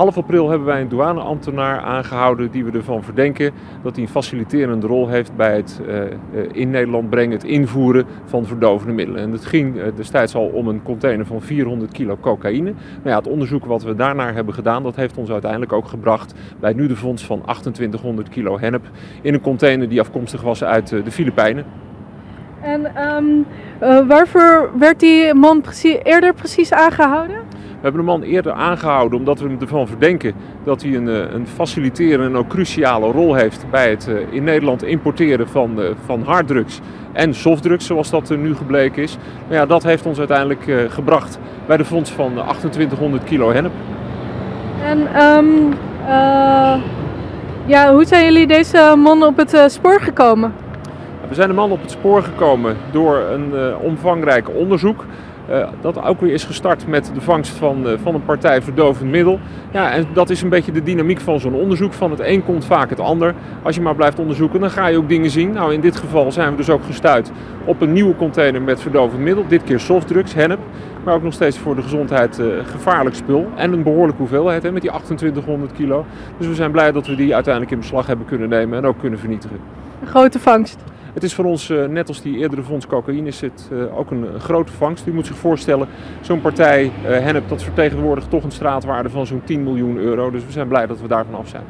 Half april hebben wij een douaneambtenaar aangehouden die we ervan verdenken dat hij een faciliterende rol heeft bij het uh, in Nederland brengen, het invoeren van verdovende middelen. En het ging uh, destijds al om een container van 400 kilo cocaïne. Maar ja, het onderzoek wat we daarnaar hebben gedaan, dat heeft ons uiteindelijk ook gebracht bij nu de vondst van 2800 kilo hennep in een container die afkomstig was uit de Filipijnen. En uh, waarvoor werd die man precies, eerder precies aangehouden? We hebben de man eerder aangehouden omdat we hem ervan verdenken dat hij een, een faciliterende en ook cruciale rol heeft bij het in Nederland importeren van, van harddrugs en softdrugs, zoals dat nu gebleken is. Maar ja, dat heeft ons uiteindelijk gebracht bij de vondst van 2800 kilo hennep. En um, uh, ja, hoe zijn jullie deze man op het spoor gekomen? We zijn de man op het spoor gekomen door een omvangrijk onderzoek. Uh, dat ook weer is gestart met de vangst van, uh, van een partij verdovend middel. Ja, en dat is een beetje de dynamiek van zo'n onderzoek. Van het een komt vaak het ander. Als je maar blijft onderzoeken, dan ga je ook dingen zien. Nou, in dit geval zijn we dus ook gestuurd op een nieuwe container met verdovend middel. Dit keer softdrugs, hennep. Maar ook nog steeds voor de gezondheid uh, gevaarlijk spul. En een behoorlijke hoeveelheid hè, met die 2800 kilo. Dus we zijn blij dat we die uiteindelijk in beslag hebben kunnen nemen en ook kunnen vernietigen. Een grote vangst. Het is voor ons, net als die eerdere fonds cocaïne, is het ook een grote vangst. U moet zich voorstellen, zo'n partij hennep, dat vertegenwoordigt toch een straatwaarde van zo'n 10 miljoen euro. Dus we zijn blij dat we daarvan af zijn.